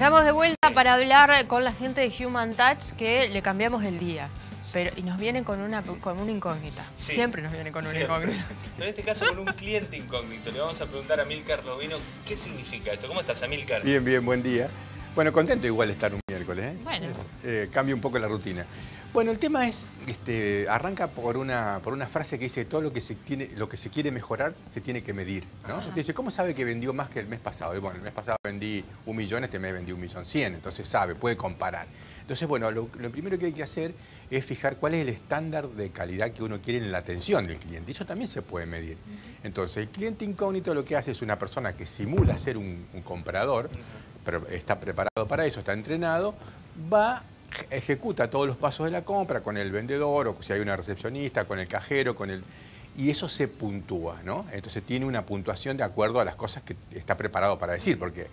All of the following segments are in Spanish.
Estamos de vuelta para hablar con la gente de Human Touch que le cambiamos el día. Pero, y nos vienen con una, con una incógnita. Siempre nos vienen con una incógnita. En este caso con un cliente incógnito. Le vamos a preguntar a Milcar Robino qué significa esto. ¿Cómo estás, Amilcar? Bien, bien, buen día. Bueno, contento igual de estar un miércoles. ¿eh? Bueno. Eh, cambia un poco la rutina. Bueno, el tema es, este, arranca por una, por una frase que dice, todo lo que se tiene, lo que se quiere mejorar se tiene que medir. ¿no? Dice, ¿cómo sabe que vendió más que el mes pasado? Y bueno, el mes pasado vendí un millón, este mes vendí un millón cien, entonces sabe, puede comparar. Entonces, bueno, lo, primero que hay que hacer es fijar cuál es el estándar de calidad que uno quiere en la atención del cliente. Y eso también se puede medir. Entonces, el cliente incógnito lo que hace es una persona que simula ser un, un comprador, pero está preparado para eso, está entrenado, va ejecuta todos los pasos de la compra con el vendedor o si hay una recepcionista, con el cajero, con el... Y eso se puntúa, ¿no? Entonces tiene una puntuación de acuerdo a las cosas que está preparado para decir, porque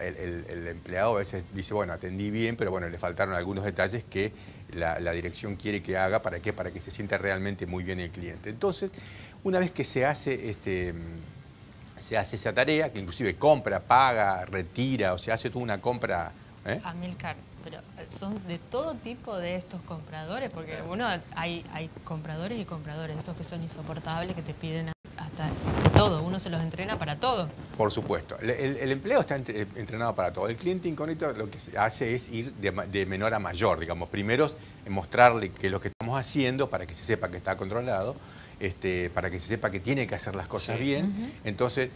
el, empleado a veces dice, bueno, atendí bien, pero bueno, le faltaron algunos detalles que la, dirección quiere que haga, ¿para qué? Para que se sienta realmente muy bien el cliente. Entonces, una vez que se hace, este, se hace esa tarea, que inclusive compra, paga, retira, o se hace toda una compra... ¿eh? Amilcar, pero son de todo tipo de estos compradores, porque uno hay, hay compradores y compradores, esos que son insoportables, que te piden hasta todo, uno se los entrena para todo. Por supuesto, el, empleo está entrenado para todo. El cliente incógnito lo que hace es ir de, menor a mayor, digamos. Primero mostrarle qué es lo que estamos haciendo para que se sepa que está controlado, este, para que se sepa que tiene que hacer las cosas bien. Entonces,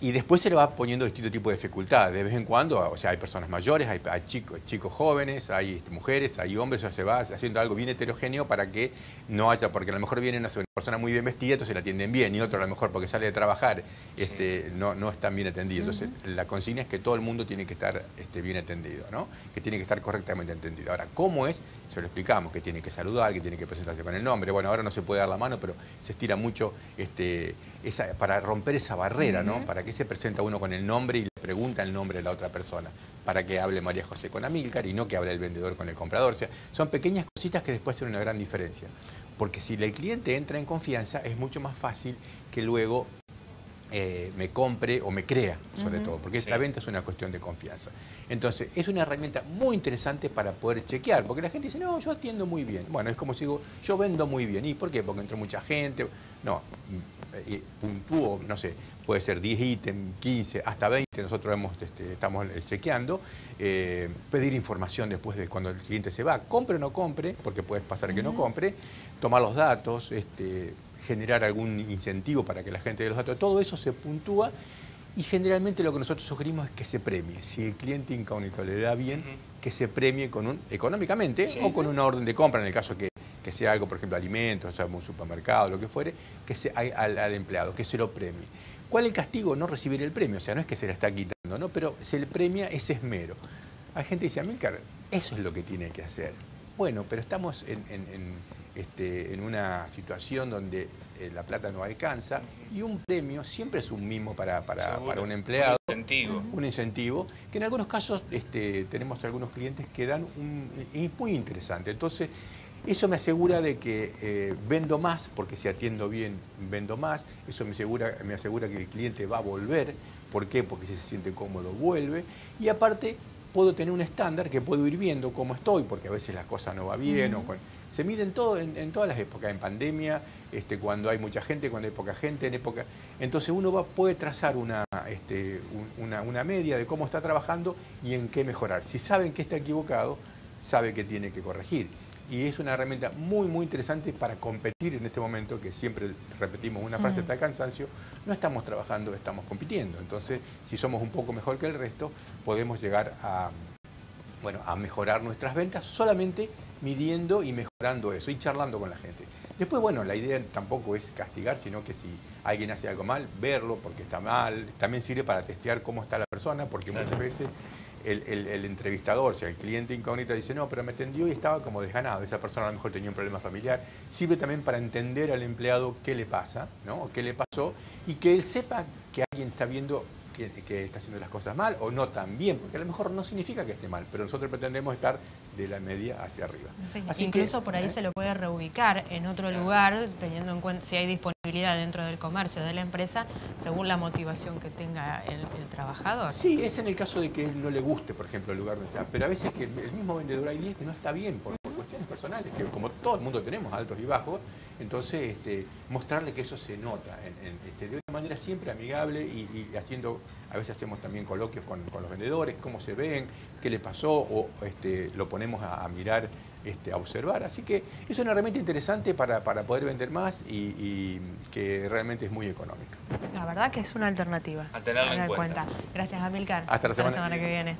y después se le va poniendo distinto tipo de dificultades. De vez en cuando, o sea, hay personas mayores, hay, chicos, chicos jóvenes, hay este, mujeres, hay hombres, o sea, se va haciendo algo bien heterogéneo para que no haya, porque a lo mejor viene una, persona muy bien vestida, entonces la atienden bien, y otro a lo mejor porque sale de trabajar, este, no, no están bien atendidos. Entonces, la consigna es que todo el mundo tiene que estar este, bien atendido, ¿no? Que tiene que estar correctamente atendido. Ahora, ¿cómo es? Se lo explicamos, que tiene que saludar, que tiene que presentarse con el nombre. Bueno, ahora no se puede dar la mano, pero se estira mucho este, esa, para romper esa barrera, ¿no? Para que se presenta uno con el nombre y le pregunta el nombre de la otra persona, para que hable María José con Amílcar y no que hable el vendedor con el comprador. Sea, son pequeñas cositas que después hacen una gran diferencia. Porque si el cliente entra en confianza, es mucho más fácil que luego eh, me compre o me crea, sobre todo, porque la venta es una cuestión de confianza. Entonces, es una herramienta muy interesante para poder chequear, porque la gente dice, no, yo atiendo muy bien. Bueno, es como si digo, yo vendo muy bien. ¿Y por qué? Porque entró mucha gente. No, eh, puntúo, no sé, puede ser 10 ítems, 15, hasta 20, nosotros hemos, este, estamos chequeando, eh, pedir información después de cuando el cliente se va, compre o no compre, porque puede pasar que no compre, tomar los datos, este, generar algún incentivo para que la gente dé los datos, todo eso se puntúa y generalmente lo que nosotros sugerimos es que se premie. Si el cliente incógnito le da bien, que se premie con un, económicamente o con una orden de compra, en el caso que que sea algo, por ejemplo, alimentos, o sea, un supermercado, lo que fuere, que sea al, empleado, que se lo premie. ¿Cuál es el castigo? No recibir el premio, o sea, no es que se le está quitando, ¿no? pero se le premia ese esmero. Hay gente que dice, Amílcar, eso es lo que tiene que hacer. Bueno, pero estamos en, este, una situación donde eh, la plata no alcanza y un premio siempre es un mimo para, un empleado. Un incentivo. Un incentivo, que en algunos casos este, tenemos algunos clientes que dan un... es muy interesante. Entonces, eso me asegura de que eh, vendo más, porque si atiendo bien, vendo más. Eso me asegura, me asegura que el cliente va a volver. ¿Por qué? Porque si se siente cómodo, vuelve. Y aparte, puedo tener un estándar que puedo ir viendo cómo estoy, porque a veces las cosas no va bien. o se miden todo en, todas las épocas, en pandemia, este, cuando hay mucha gente, cuando hay poca gente, en época... Entonces uno va, puede trazar una, este, una, una media de cómo está trabajando y en qué mejorar. Si saben que está equivocado, sabe que tiene que corregir y es una herramienta muy, muy interesante para competir en este momento, que siempre repetimos una frase hasta cansancio, no estamos trabajando, estamos compitiendo. Entonces, si somos un poco mejor que el resto, podemos llegar a, bueno, a mejorar nuestras ventas solamente midiendo y mejorando eso y charlando con la gente. Después, bueno, la idea tampoco es castigar, sino que si alguien hace algo mal, verlo porque está mal. También sirve para testear cómo está la persona, porque muchas veces el, entrevistador, o sea, el cliente incógnito dice, no, pero me atendió y estaba como desganado, esa persona a lo mejor tenía un problema familiar, sirve también para entender al empleado qué le pasa, ¿no? qué le pasó, y que él sepa que alguien está viendo que, está haciendo las cosas mal o no tan bien, porque a lo mejor no significa que esté mal, pero nosotros pretendemos estar de la media hacia arriba. incluso por ahí ¿eh? se lo puede reubicar en otro lugar, teniendo en cuenta si hay disponibilidad dentro del comercio de la empresa según la motivación que tenga el, trabajador. Sí, es en el caso de que no le guste, por ejemplo, el lugar donde está. Pero a veces que el mismo vendedor hay días que no está bien por, cuestiones personales, que como todo el mundo tenemos altos y bajos, entonces este, mostrarle que eso se nota este, de una manera siempre amigable y, haciendo, a veces hacemos también coloquios con, los vendedores, cómo se ven, qué le pasó, o este, lo ponemos a mirar, este, a observar. Así que es una herramienta interesante para, para poder vender más y, y que realmente es muy económica. La verdad que es una alternativa. A tenerla en tener cuenta. Gracias, Amilcar. Hasta la semana que que viene.